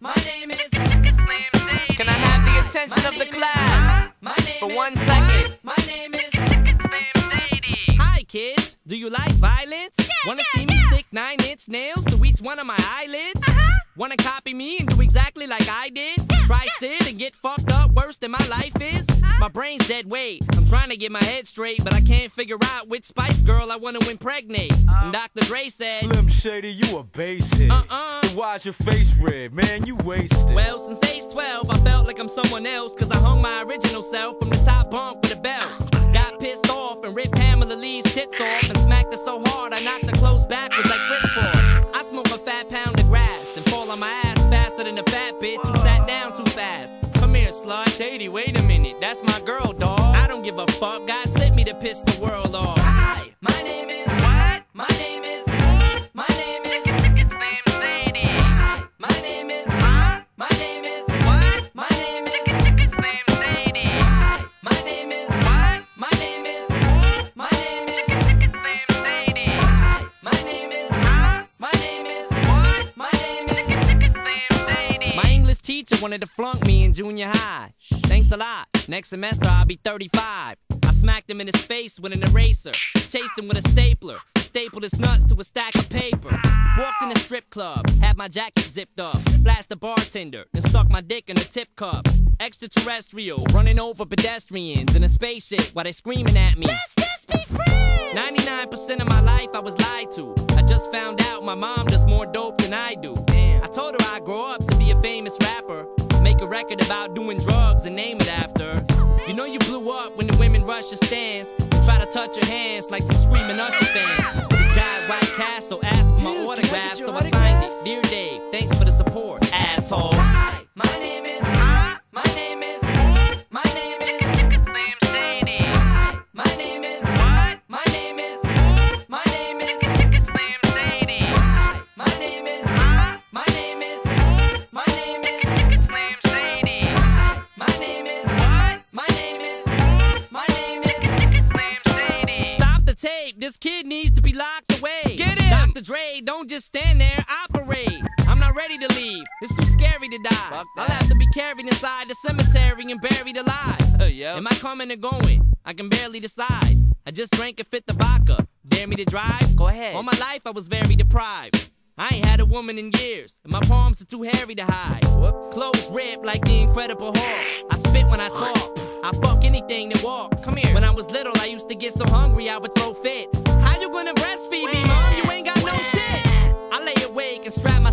My name is can I have the attention of the class for one second? My name is Hi, kids. Do you like violence? Wanna see me stick nine inch nails to each one of my eyelids? Uh-huh. Wanna copy me and do exactly like I did? Try sit and get fucked up worse than my life is? My brain's dead weight. I'm trying to get my head straight, but I can't figure out which Spice Girl I wanna impregnate. And Dr. Dre said, Slim Shady, you a basic. Uh-uh. Why's your face red? Man, you wasted. Well, since age 12, I felt like I'm someone else, cause I hung my original self from the top bunk with a belt. Got pissed off and ripped Pamela Lee's tits off and smacked her so hard I knocked her clothes backwards like fat bitch who sat down too fast. Come here, slut. Shady, wait a minute, that's my girl, dawg. I don't give a fuck, God sent me to piss the world off. Hi. My name is teacher wanted to flunk me in junior high. Thanks a lot. Next semester I'll be 35. I smacked him in his face with an eraser. Chased him with a stapler. Stapled his nuts to a stack of paper. Walked in a strip club. Had my jacket zipped up. Blast the bartender. Then stuck my dick in a tip cup. Extraterrestrial. Running over pedestrians in a spaceship while they screaming at me. Let's just be friends. 99% of my life I was lied to. I just found out my mom does more dope than I do. Damn. I told her I'd grow up to be a famous rapper. Make a record about doing drugs and name it after. You know you blew up when the women rush your stands try to touch your hands like some screaming Usher fans. This guy White Castle asked this kid needs to be locked away. Get him! Dr. Dre, don't just stand there, operate. I'm not ready to leave, it's too scary to die. I'll have to be carried inside the cemetery and buried alive. Yup. Am I coming or going? I can barely decide. I just drank and fit the vodka. Dare me to drive? Go ahead. All my life I was very deprived. I ain't had a woman in years, and my palms are too hairy to hide. Whoops. Clothes ripped like the Incredible Hulk. I spit when I talk. I fuck anything that walks. Come here. When I was little, I used to get so hungry I would throw fits. How you gonna breastfeed me, mom? You ain't got no tits. I lay awake and strap my